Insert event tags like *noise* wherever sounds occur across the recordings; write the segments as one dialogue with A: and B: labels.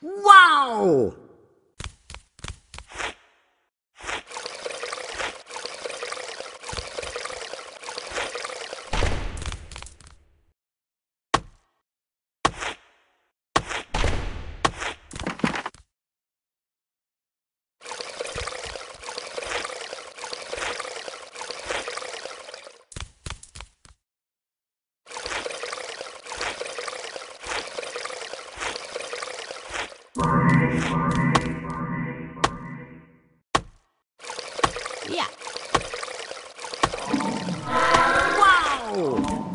A: Wow! Yeah. Wow!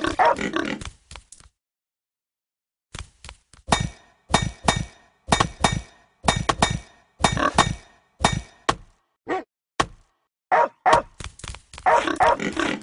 A: Yeah. *laughs*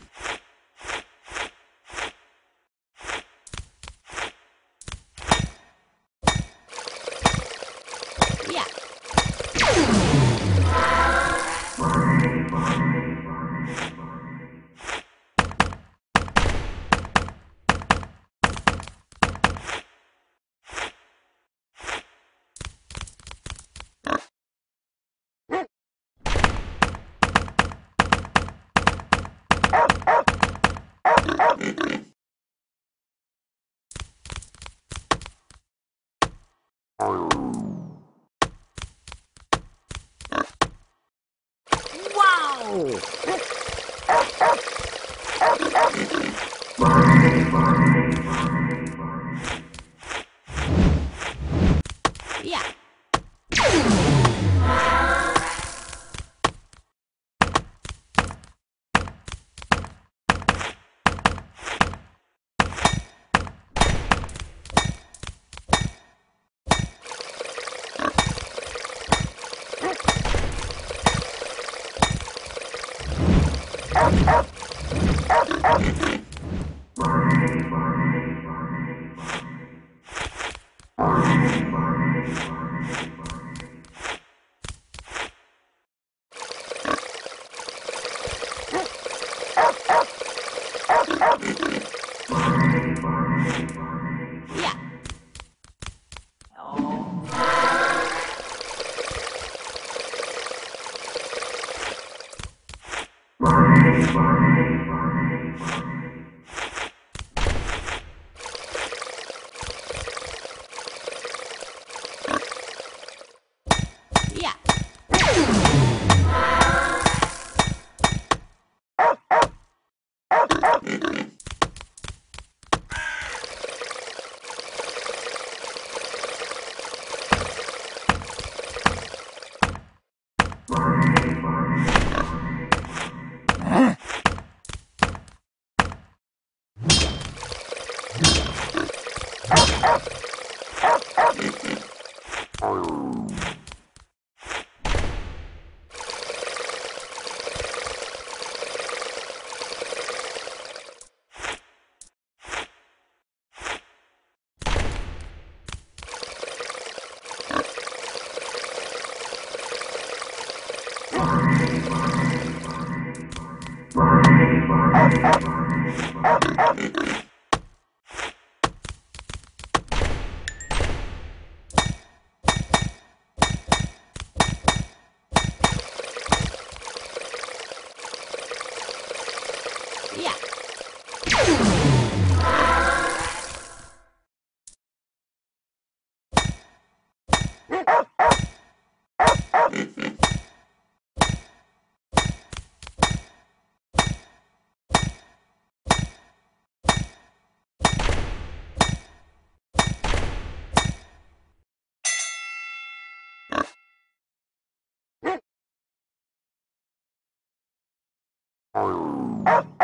A: *laughs* Yeah. Yeah. Yeah.
B: Oh.